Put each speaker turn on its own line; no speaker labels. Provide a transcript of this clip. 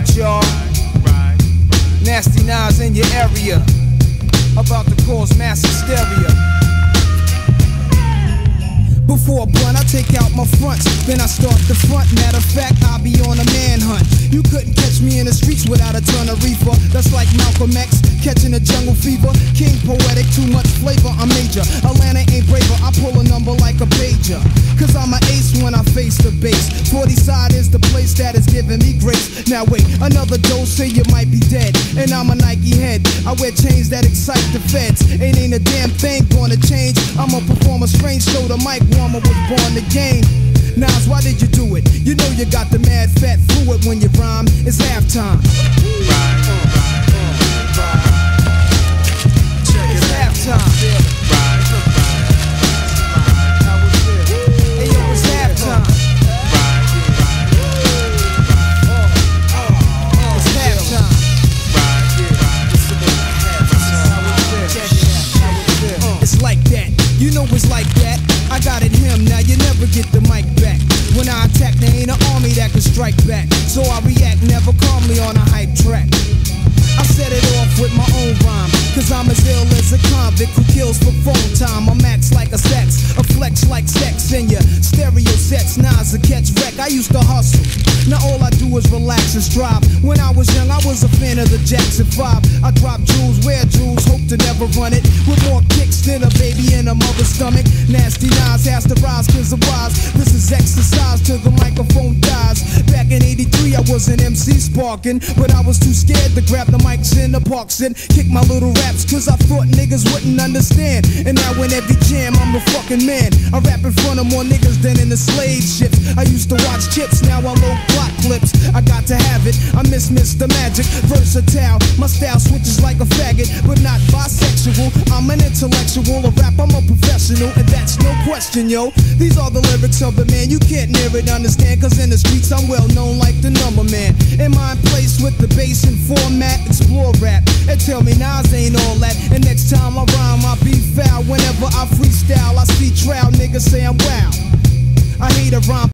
out, y'all. Nasty Nas in your area. About to cause mass hysteria. Before a blunt, I take out my fronts. Then I start the front. Matter of fact, I'll be on a manhunt. You couldn't catch me in the streets without a ton of reefer. That's like Malcolm X catching a jungle fever. King poetic, too much flavor. I'm major. Atlanta ain't braver. I pull a number like a pager the base. 40 side is the place that is giving me grace. Now wait, another dose, say you might be dead. And I'm a Nike head. I wear chains that excite the feds. Ain't ain't a damn thing gonna change. I'm a performer strange, so the mic warmer was born to game. Nas, why did you do it? You know you got the mad fat fluid when you rhyme. It's halftime. You know it's like that. I got it him, now you never get the mic back. When I attack, there ain't an army that can strike back. So I react never calmly on a hype track. I set it off with my own rhyme. Cause I'm as ill as a convict who kills for phone time. I'm max like a sex, a flex like sex in your stereo sets. Nas a catch wreck. I used to hustle. Now all I do is relax and strive. When I was young, I was a fan of the Jackson 5. I drop jewels, wear jewels, hope to never run it. With more kicks than a baby in a mother's stomach. Nasty Nas has to rise cause of rise. This is exercise till the microphone dies. Back in 83, I was an MC sparking. But I was too scared to grab the mics in the parks and kick my little raps cause I thought niggas wouldn't understand. And now in every jam, I'm the fucking man. I rap in front of more niggas than in the slave ships. I used to watch chips, now I load Glock clips. I got to have it. I miss Mr. Magic, versatile. My style switches like a faggot, but not bisexual. I'm an intellectual, a rap, I'm a professional, and that's no question, yo. These are the lyrics of the man, you can't near it, understand, cause in the streets I'm well known like the number man. In place with the bass and format? Explore rap and tell me Nas ain't all that. And next time I rhyme, I'll be foul. Whenever niggas say I'm wow. I hate a rhyme.